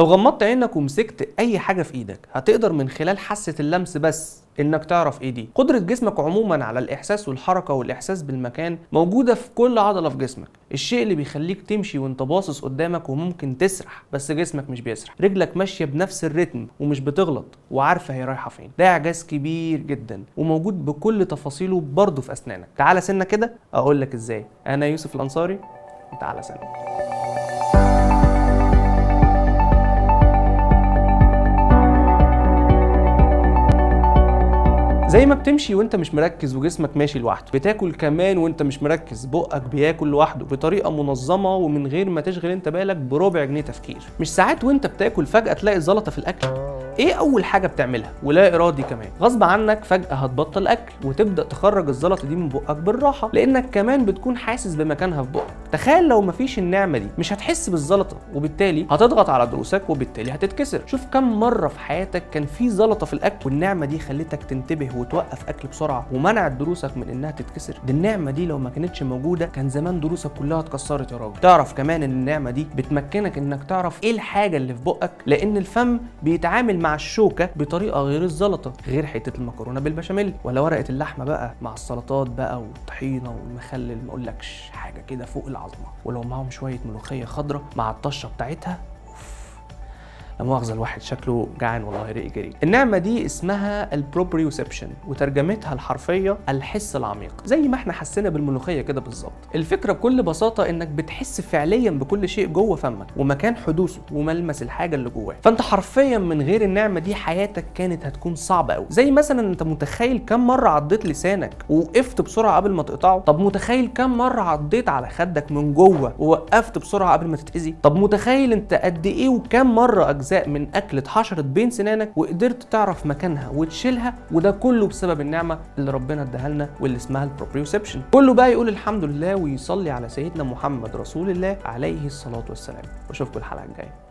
لو غمضت عينك ومسكت أي حاجة في إيدك هتقدر من خلال حاسة اللمس بس إنك تعرف إيه دي. قدرة جسمك عموما على الإحساس والحركة والإحساس بالمكان موجودة في كل عضلة في جسمك. الشيء اللي بيخليك تمشي وأنت باصص قدامك وممكن تسرح بس جسمك مش بيسرح. رجلك ماشية بنفس الريتم ومش بتغلط وعارفة هي رايحة فين. ده إعجاز كبير جدا وموجود بكل تفاصيله برضه في أسنانك. تعالى سنة كده أقول لك إزاي. أنا يوسف الأنصاري. وتعالى سنة. زي ما بتمشي وانت مش مركز وجسمك ماشي لوحده. بتاكل كمان وانت مش مركز بقك بياكل لوحده بطريقة منظمة ومن غير ما تشغل انت بالك بربع جنيه تفكير. مش ساعات وانت بتاكل فجأة تلاقي زلطه في الأكل؟ إيه أول حاجة بتعملها؟ ولا إرادي كمان. غصب عنك فجأة هتبطل أكل وتبدأ تخرج الزلطة دي من بقك بالراحة لأنك كمان بتكون حاسس بمكانها في بقك. تخيل لو مفيش النعمة دي مش هتحس بالزلطة وبالتالي هتضغط على ضروسك وبالتالي هتتكسر. شوف كم مرة في حياتك كان في زلطة في الأكل والنعمة دي خلتك تنتبه وتوقف أكل بسرعة ومنعت ضروسك من إنها تتكسر. دي النعمة دي لو ما كانتش موجودة كان زمان ضروسك كلها اتكسرت يا راجل. تعرف كمان إن النعمة دي بتمكنك إنك تعرف إيه الحاجة اللي في بقك لأن الفم بيتعامل مع الشوكة بطريقة غير الزلطة غير حتة المكرونة بالبشاميل. ولا ورقة اللحمة بقى مع السلطات بقى والطحينة والمخلل ما أقولكش. حاجة كده فوق العظمة ولو معاهم شوية ملوخية خضراء مع الطشة بتاعتها لا مؤاخذة الواحد شكله جعان والله رقي جري النعمة دي اسمها ال proprioception وترجمتها الحرفية الحس العميق زي ما إحنا حسينا بالملوخية كده بالظبط. الفكرة بكل بساطة إنك بتحس فعليا بكل شيء جوه فمك ومكان حدوثه وملمس الحاجة اللي جواه. فأنت حرفيا من غير النعمة دي حياتك كانت هتكون صعبة قوي زي مثلا أنت متخيل كم مرة عضيت لسانك ووقفت بسرعة قبل ما تقطعه؟ طب متخيل كم مرة عضيت على خدك من جوه ووقفت بسرعة قبل ما تتأذي؟ طب متخيل أنت قد إيه وكم مرة اجزاء من اكل اتحشرت بين سنانك وقدرت تعرف مكانها وتشيلها وده كله بسبب النعمة اللي ربنا اداها لنا واللي اسمها البروبريوسبشن كله بقى يقول الحمد لله ويصلي على سيدنا محمد رسول الله عليه الصلاة والسلام. وأشوفكم الحلقة الجاية.